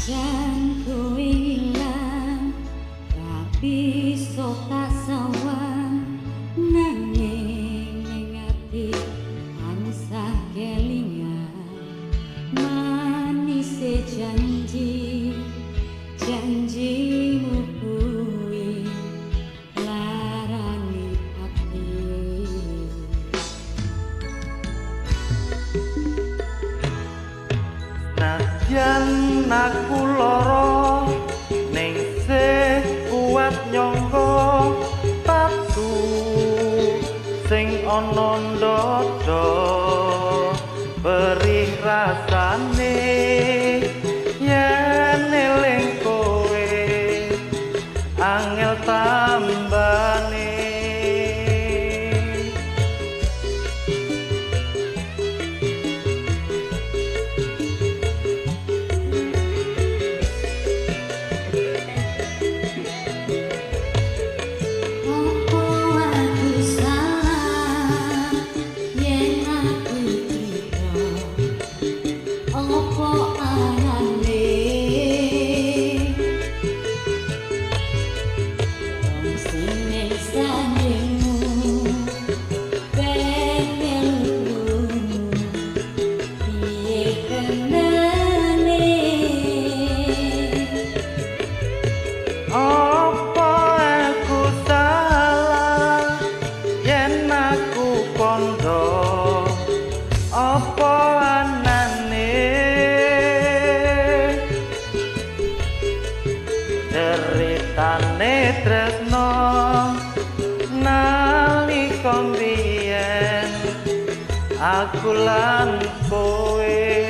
Bosanku hilang, tapi Aku lara. Ning kuat nyangka patu sing ana ndada perih rasane nalika mbiyen aku lan kowe